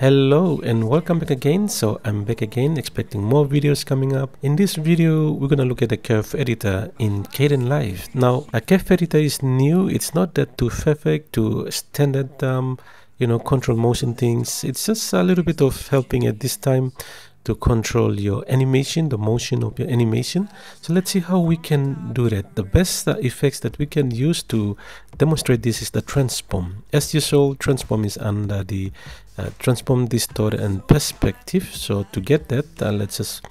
Hello and welcome back again. So I'm back again expecting more videos coming up. In this video we're gonna look at the curve editor in Kdenlive. Now a curve editor is new. It's not that too perfect to standard um, you know control motion things. It's just a little bit of helping at this time to control your animation, the motion of your animation. So let's see how we can do that. The best uh, effects that we can use to demonstrate this is the transform. As usual, transform is under the uh, transform, distort, and perspective. So to get that, uh, let's just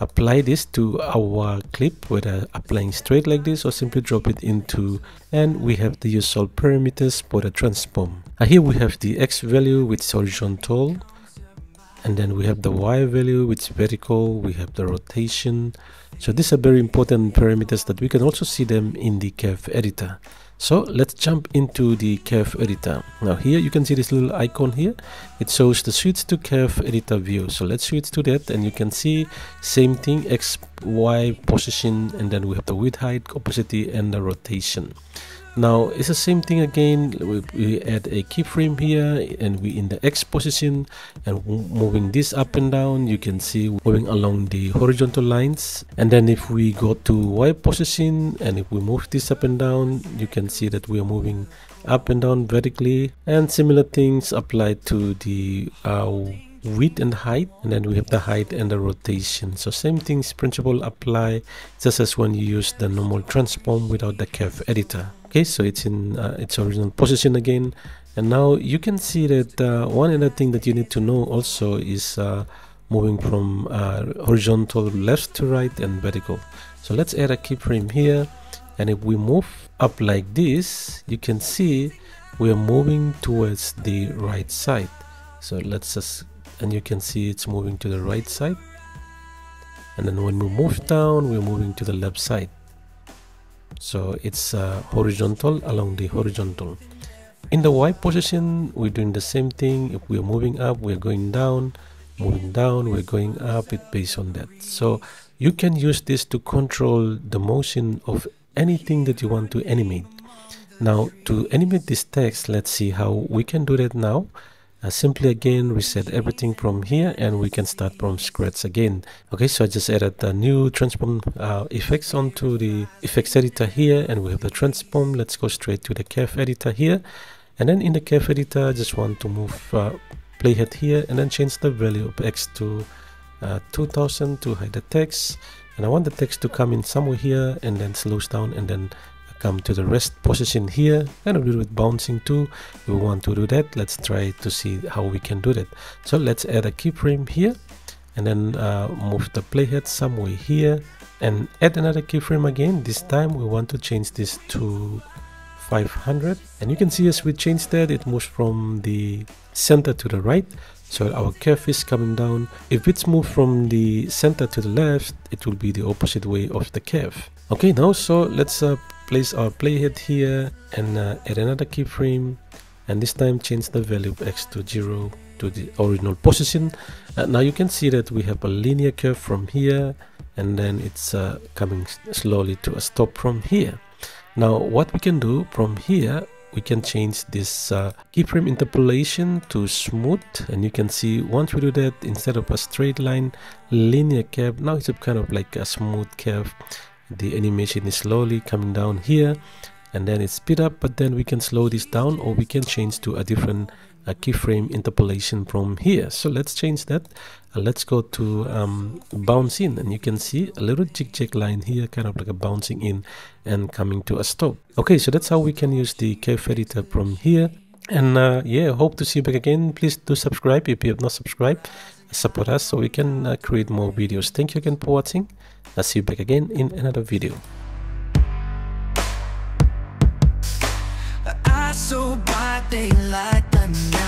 apply this to our clip whether applying straight like this or simply drop it into and we have the usual parameters for the transform. Uh, here we have the x value which is horizontal and then we have the y value which is vertical we have the rotation so these are very important parameters that we can also see them in the curve editor so let's jump into the curve editor. Now here you can see this little icon here. It shows the switch to curve editor view. So let's switch to that and you can see same thing x y position and then we have the width height opacity and the rotation now it's the same thing again. We, we add a keyframe here and we in the x position and moving this up and down you can see moving along the horizontal lines. And then if we go to y position and if we move this up and down you can see that we are moving up and down vertically. And similar things apply to the uh, width and height and then we have the height and the rotation. So same things principle apply just as when you use the normal transform without the curve editor. Okay so it's in uh, its original position again. And now you can see that uh, one other thing that you need to know also is uh, moving from uh, horizontal left to right and vertical. So let's add a keyframe here. And if we move up like this you can see we are moving towards the right side. So let's just and you can see it's moving to the right side. And then when we move down we're moving to the left side. So it's uh, horizontal along the horizontal. In the y position we're doing the same thing. If we're moving up we're going down. Moving down we're going up. It based on that. So you can use this to control the motion of anything that you want to animate. Now to animate this text let's see how we can do that now uh, simply again reset everything from here and we can start from scratch again. Okay so i just added the new transform uh, effects onto the effects editor here and we have the transform. Let's go straight to the curve editor here. And then in the curve editor i just want to move uh, playhead here and then change the value of x to uh, 2000 to hide the text. And i want the text to come in somewhere here and then slows down and then come to the rest position here and a little bit bouncing too. We want to do that. Let's try to see how we can do that. So let's add a keyframe here and then uh, move the playhead somewhere here and add another keyframe again. This time we want to change this to 500 and you can see as we change that it moves from the center to the right. So our curve is coming down. If it's moved from the center to the left it will be the opposite way of the curve. Okay now so let's uh, place our playhead here and uh, add another keyframe and this time change the value of x to 0 to the original position. Uh, now you can see that we have a linear curve from here and then it's uh, coming slowly to a stop from here. Now what we can do from here we can change this uh, keyframe interpolation to smooth and you can see once we do that instead of a straight line linear curve now it's kind of like a smooth curve the animation is slowly coming down here and then it's speed up but then we can slow this down or we can change to a different keyframe interpolation from here. So let's change that. Uh, let's go to um, bounce in and you can see a little jig jig line here kind of like a bouncing in and coming to a stop. Okay so that's how we can use the curve editor from here. And uh, yeah hope to see you back again. Please do subscribe if you have not subscribed support us so we can uh, create more videos. Thank you again for watching. I'll see you back again in another video. Night